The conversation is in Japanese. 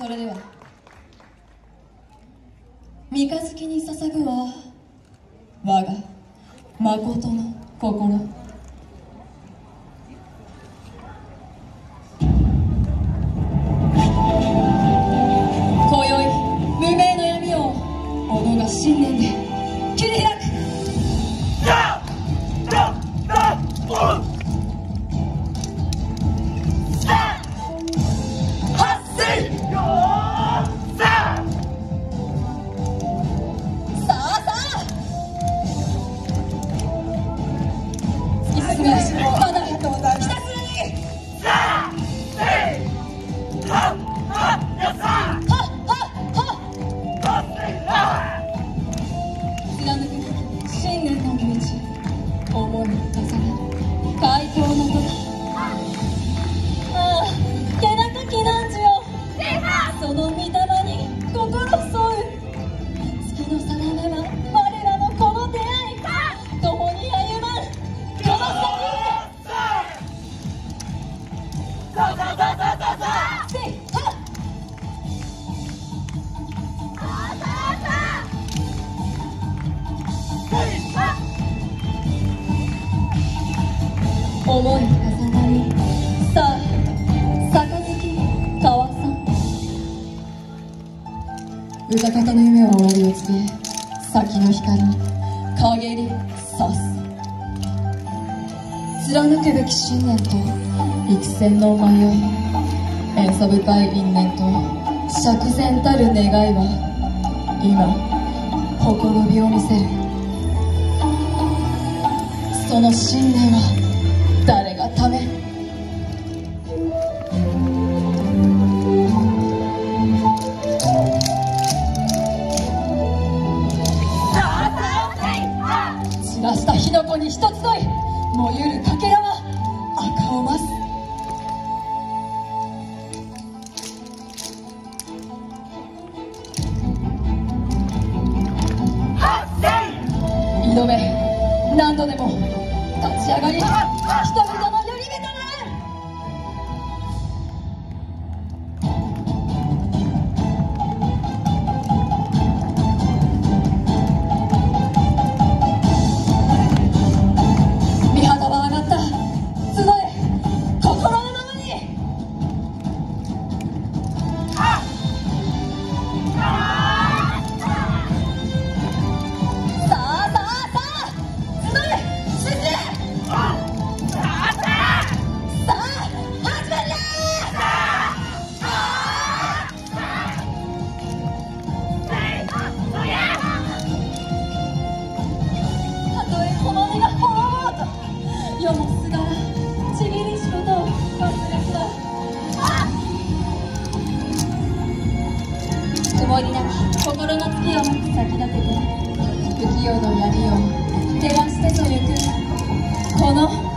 それでは。三日月に捧ぐは我が誠の心。突き進めます。思い重なりさあ杯交わさん歌方の夢は終わりを告げ先の光に陰りさす貫くべき信念と幾千の迷い遠素深い因縁と釈然たる願いは今ほころびを見せるその信念は散らした。火の粉に一つ問い燃ゆるかけらは赤を増す。二度目何度でも立ち上がり人々の曇りなき心の月を先立てて不器用の闇を照らしてとゆくこの